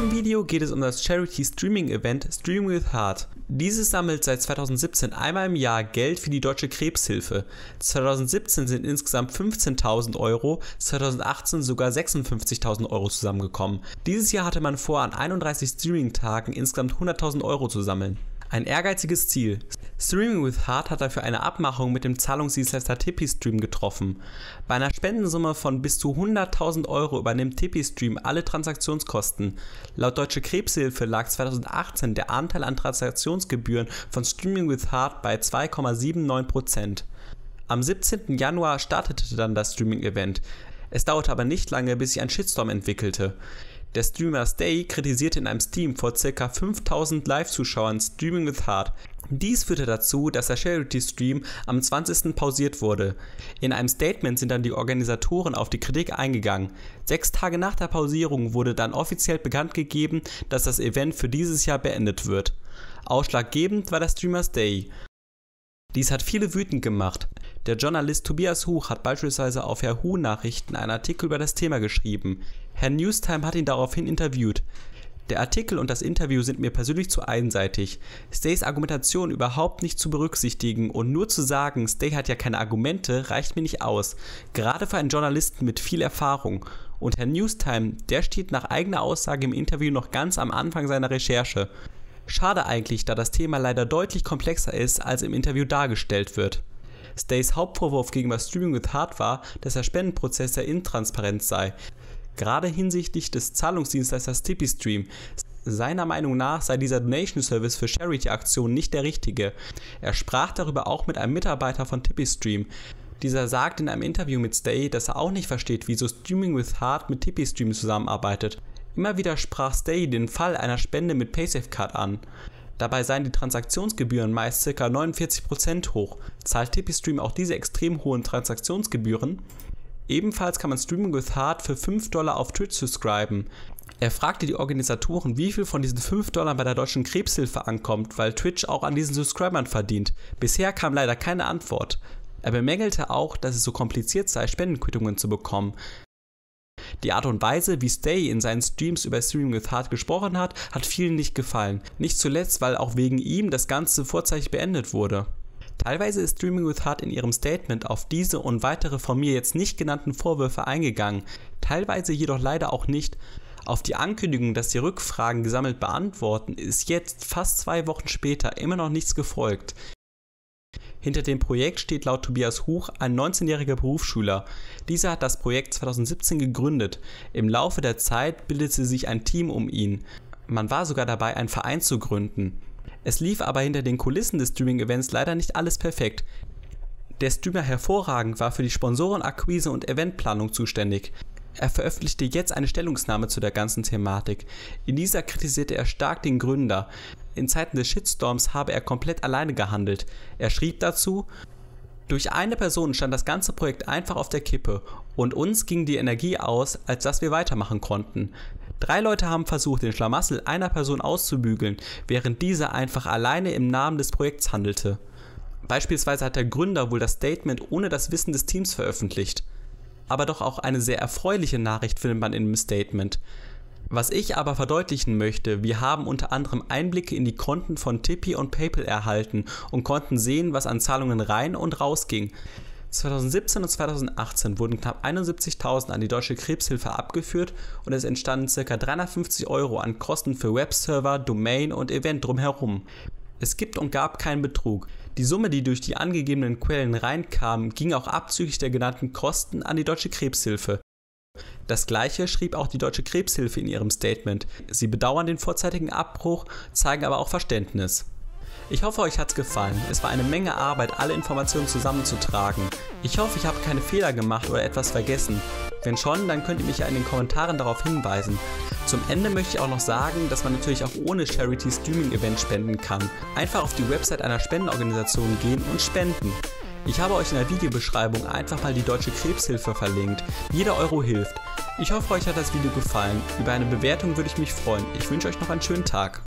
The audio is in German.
diesem Video geht es um das Charity Streaming Event Stream with Heart. Dieses sammelt seit 2017 einmal im Jahr Geld für die Deutsche Krebshilfe. 2017 sind insgesamt 15.000 Euro, 2018 sogar 56.000 Euro zusammengekommen. Dieses Jahr hatte man vor, an 31 Streaming-Tagen insgesamt 100.000 Euro zu sammeln. Ein ehrgeiziges Ziel. Streaming with Heart hat dafür eine Abmachung mit dem Zahlungsdienstleister TipeeeStream getroffen. Bei einer Spendensumme von bis zu 100.000 Euro übernimmt TipeeeStream alle Transaktionskosten. Laut Deutsche Krebshilfe lag 2018 der Anteil an Transaktionsgebühren von Streaming with Heart bei 2,79%. Am 17. Januar startete dann das Streaming-Event. Es dauerte aber nicht lange, bis sich ein Shitstorm entwickelte. Der Streamer Stay kritisierte in einem Stream vor ca. 5000 Live-Zuschauern Streaming with Heart. Dies führte dazu, dass der Charity-Stream am 20. pausiert wurde. In einem Statement sind dann die Organisatoren auf die Kritik eingegangen. Sechs Tage nach der Pausierung wurde dann offiziell bekannt gegeben, dass das Event für dieses Jahr beendet wird. Ausschlaggebend war der Streamer Stay. Dies hat viele wütend gemacht. Der Journalist Tobias Huch hat beispielsweise auf Yahoo Nachrichten einen Artikel über das Thema geschrieben. Herr Newstime hat ihn daraufhin interviewt. Der Artikel und das Interview sind mir persönlich zu einseitig. Stays Argumentation überhaupt nicht zu berücksichtigen und nur zu sagen, Stay hat ja keine Argumente, reicht mir nicht aus. Gerade für einen Journalisten mit viel Erfahrung. Und Herr Newstime, der steht nach eigener Aussage im Interview noch ganz am Anfang seiner Recherche. Schade eigentlich, da das Thema leider deutlich komplexer ist, als im Interview dargestellt wird. Stays Hauptvorwurf gegenüber Streaming with Heart war, dass der Spendenprozess sehr intransparent sei, gerade hinsichtlich des Zahlungsdienstleisters TipeeeStream. Seiner Meinung nach sei dieser Donation Service für Charity-Aktionen nicht der richtige. Er sprach darüber auch mit einem Mitarbeiter von TipeeeStream. Dieser sagt in einem Interview mit Stay, dass er auch nicht versteht, wieso Streaming with Heart mit TipeeeStream zusammenarbeitet. Immer wieder sprach Stay den Fall einer Spende mit PaySafeCard an. Dabei seien die Transaktionsgebühren meist ca. 49% hoch. Zahlt TipeeeStream auch diese extrem hohen Transaktionsgebühren? Ebenfalls kann man Streaming with Heart für 5 Dollar auf Twitch subscriben. Er fragte die Organisatoren, wie viel von diesen 5 Dollar bei der Deutschen Krebshilfe ankommt, weil Twitch auch an diesen Subscribern verdient. Bisher kam leider keine Antwort. Er bemängelte auch, dass es so kompliziert sei, Spendenquittungen zu bekommen. Die Art und Weise, wie Stay in seinen Streams über Streaming with Heart gesprochen hat, hat vielen nicht gefallen. Nicht zuletzt, weil auch wegen ihm das Ganze vorzeitig beendet wurde. Teilweise ist Streaming with Heart in ihrem Statement auf diese und weitere von mir jetzt nicht genannten Vorwürfe eingegangen, teilweise jedoch leider auch nicht. Auf die Ankündigung, dass die Rückfragen gesammelt beantworten, ist jetzt fast zwei Wochen später immer noch nichts gefolgt. Hinter dem Projekt steht laut Tobias Huch ein 19-jähriger Berufsschüler. Dieser hat das Projekt 2017 gegründet. Im Laufe der Zeit bildete sich ein Team um ihn. Man war sogar dabei, einen Verein zu gründen. Es lief aber hinter den Kulissen des Streaming-Events leider nicht alles perfekt. Der Streamer hervorragend war für die Sponsorenakquise und Eventplanung zuständig. Er veröffentlichte jetzt eine Stellungnahme zu der ganzen Thematik. In dieser kritisierte er stark den Gründer. In Zeiten des Shitstorms habe er komplett alleine gehandelt. Er schrieb dazu, durch eine Person stand das ganze Projekt einfach auf der Kippe und uns ging die Energie aus, als dass wir weitermachen konnten. Drei Leute haben versucht, den Schlamassel einer Person auszubügeln, während diese einfach alleine im Namen des Projekts handelte. Beispielsweise hat der Gründer wohl das Statement ohne das Wissen des Teams veröffentlicht. Aber doch auch eine sehr erfreuliche Nachricht findet man in dem Statement. Was ich aber verdeutlichen möchte, wir haben unter anderem Einblicke in die Konten von Tippy und PayPal erhalten und konnten sehen, was an Zahlungen rein und raus ging. 2017 und 2018 wurden knapp 71.000 an die Deutsche Krebshilfe abgeführt und es entstanden ca. 350 Euro an Kosten für Webserver, Domain und Event drumherum. Es gibt und gab keinen Betrug. Die Summe, die durch die angegebenen Quellen reinkam, ging auch abzüglich der genannten Kosten an die Deutsche Krebshilfe. Das gleiche schrieb auch die Deutsche Krebshilfe in ihrem Statement. Sie bedauern den vorzeitigen Abbruch, zeigen aber auch Verständnis. Ich hoffe, euch hat's gefallen. Es war eine Menge Arbeit, alle Informationen zusammenzutragen. Ich hoffe, ich habe keine Fehler gemacht oder etwas vergessen. Wenn schon, dann könnt ihr mich ja in den Kommentaren darauf hinweisen. Zum Ende möchte ich auch noch sagen, dass man natürlich auch ohne Charity Streaming Event spenden kann. Einfach auf die Website einer Spendenorganisation gehen und spenden. Ich habe euch in der Videobeschreibung einfach mal die Deutsche Krebshilfe verlinkt. Jeder Euro hilft. Ich hoffe, euch hat das Video gefallen. Über eine Bewertung würde ich mich freuen. Ich wünsche euch noch einen schönen Tag.